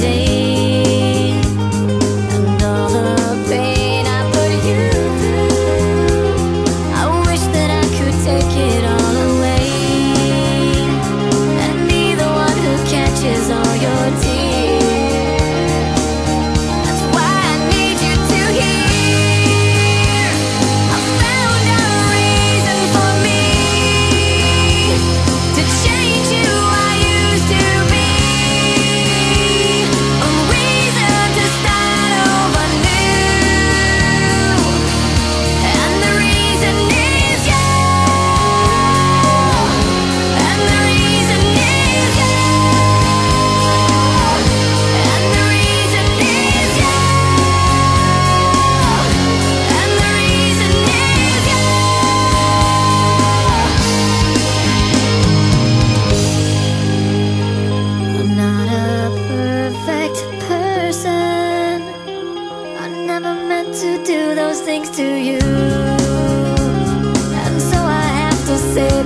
day. want to do those things to you. And so I have to say